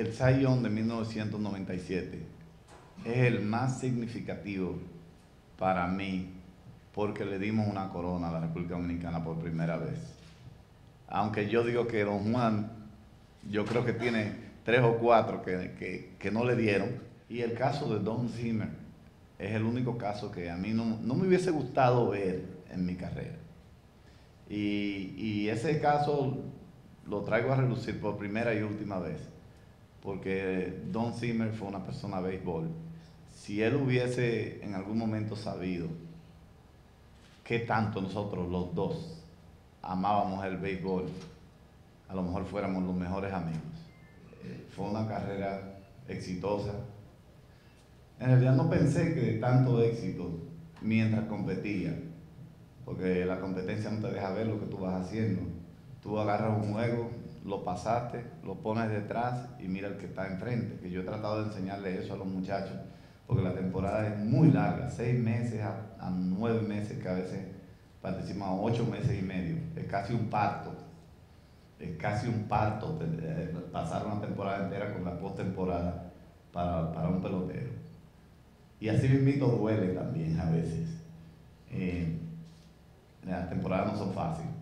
el Young de 1997 es el más significativo para mí porque le dimos una corona a la República Dominicana por primera vez. Aunque yo digo que Don Juan, yo creo que tiene tres o cuatro que, que, no le dieron. Y el caso de Don Zimmer es el único caso que a mí no, no me hubiese gustado ver en mi carrera. Y, y ese caso lo traigo a relucir por primera y última vez, porque Don Zimmer fue una persona de béisbol. Si él hubiese en algún momento sabido qué tanto nosotros los dos amábamos el béisbol, a lo mejor fuéramos los mejores amigos. Fue una carrera exitosa. En realidad no pensé que tanto éxito mientras competía, porque la competencia no te deja ver lo que tú vas haciendo Tú agarras un juego, lo pasaste, lo pones detrás y mira el que está enfrente. Que yo he tratado de enseñarle eso a los muchachos, porque la temporada es muy larga, seis meses a, nueve meses, que a veces participamos ocho meses y medio. Es casi un parto. Es casi un parto eh, pasar una temporada entera con la postemporada para, un pelotero. Y así mismo duele también a veces. Eh, las temporadas no son fáciles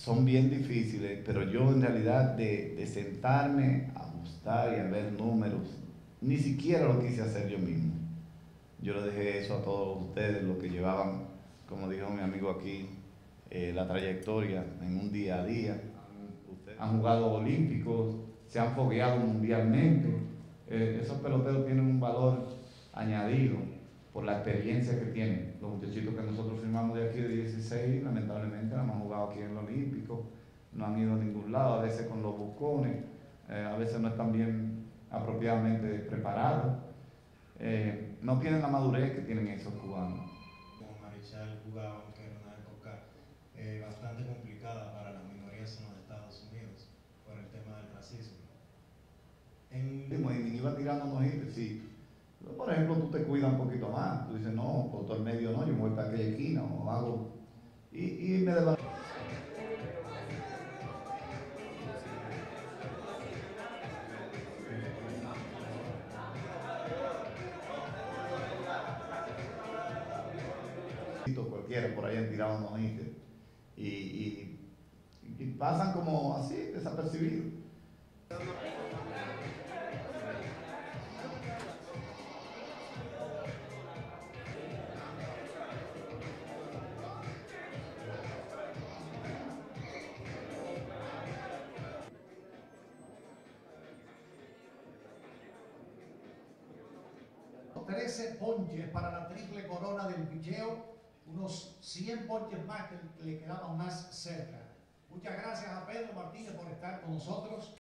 son bien difíciles, pero yo en realidad de, sentarme a ajustar y a ver números, ni siquiera lo quise hacer yo mismo. Yo le dejé eso a todos ustedes, los que llevaban, como dijo mi amigo aquí, eh, la trayectoria en un día a día. Han jugado olímpicos, se han fogueado mundialmente. Eh, esos peloteros tienen un valor experiencia que tienen. Los muchachitos que nosotros firmamos de aquí de 16, lamentablemente no han jugado aquí en el Olímpico, no han ido a ningún lado, a veces con los bucones, eh, a veces no están bien apropiadamente preparados. Eh, no tienen la madurez que tienen esos cubanos. Como Marichal jugaba, que era una época eh, bastante complicada para las minorías en los Estados Unidos por el tema del racismo. En... Y iba tirando mojitos, sí te cuidas un poquito más. Tú dices, no, por todo el medio no, yo me voy para aquella esquina o hago. Y, y me levanto. cualquiera por ahí han tirado unos y, y, y pasan como así, desapercibidos. Trece ponches para la triple corona del picheo, unos 100 ponches más que le quedaban más cerca. Muchas gracias a Pedro Martínez por estar con nosotros.